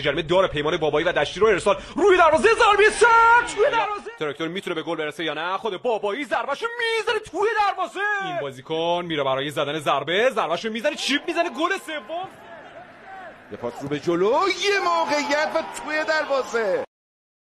تجربه دار پیمان بابایی و دشتی رو ارسال روی دروازه ضربه سر. توی دروازه. تراکتور می‌تونه به گل برسه یا نه؟ خود بابایی ضربهشو می‌زنه توی دروازه. این بازیکن میره برای زدن ضربه. ضربهشو می‌زنه چیپ می‌زنه گل سوم. یه پاس رو به جلو یه موقعیت و توی دروازه.